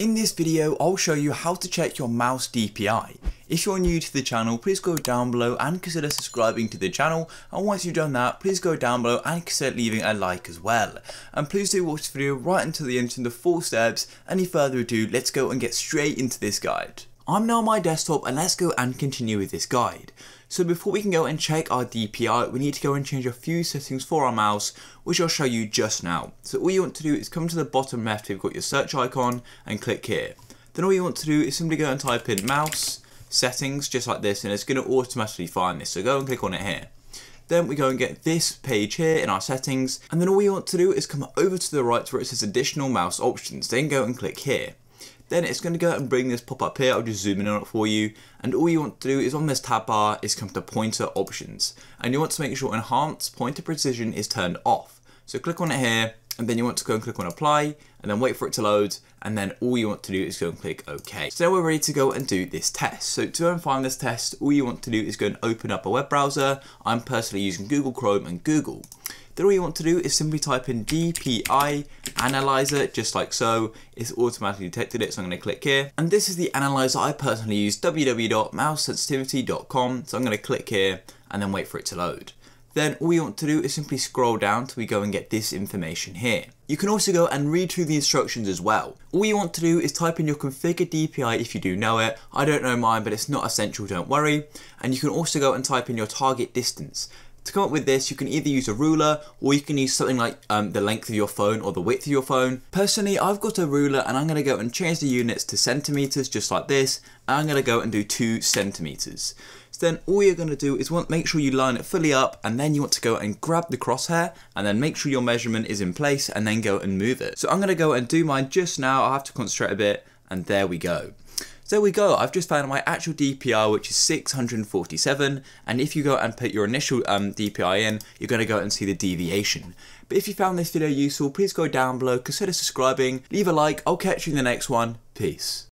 In this video, I'll show you how to check your mouse DPI. If you're new to the channel, please go down below and consider subscribing to the channel. And once you've done that, please go down below and consider leaving a like as well. And please do watch the video right until the end to the full steps. Any further ado, let's go and get straight into this guide. I'm now on my desktop and let's go and continue with this guide. So before we can go and check our DPI, we need to go and change a few settings for our mouse, which I'll show you just now. So all you want to do is come to the bottom left, you've got your search icon and click here. Then all you want to do is simply go and type in mouse settings, just like this, and it's going to automatically find this. So go and click on it here. Then we go and get this page here in our settings, and then all you want to do is come over to the right where it says additional mouse options, then go and click here then it's going to go and bring this pop up here. I'll just zoom in on it for you. And all you want to do is on this tab bar is come to pointer options. And you want to make sure enhanced pointer precision is turned off. So click on it here and then you want to go and click on apply and then wait for it to load and then all you want to do is go and click OK. So now we're ready to go and do this test. So to go and find this test, all you want to do is go and open up a web browser. I'm personally using Google Chrome and Google. Then all you want to do is simply type in DPI analyzer, just like so. It's automatically detected it, so I'm going to click here. And this is the analyzer I personally use, www.mousesensitivity.com. So I'm going to click here and then wait for it to load. Then all you want to do is simply scroll down till we go and get this information here. You can also go and read through the instructions as well. All you want to do is type in your configure DPI if you do know it. I don't know mine, but it's not essential, don't worry. And you can also go and type in your target distance. To come up with this, you can either use a ruler or you can use something like um, the length of your phone or the width of your phone. Personally, I've got a ruler and I'm going to go and change the units to centimeters just like this. And I'm going to go and do two centimeters. So then all you're going to do is want make sure you line it fully up and then you want to go and grab the crosshair and then make sure your measurement is in place and then go and move it. So I'm going to go and do mine just now. I have to concentrate a bit and there we go. There we go, I've just found my actual DPI which is 647 and if you go and put your initial um, DPI in, you're going to go and see the deviation. But if you found this video useful, please go down below, consider subscribing, leave a like, I'll catch you in the next one, peace.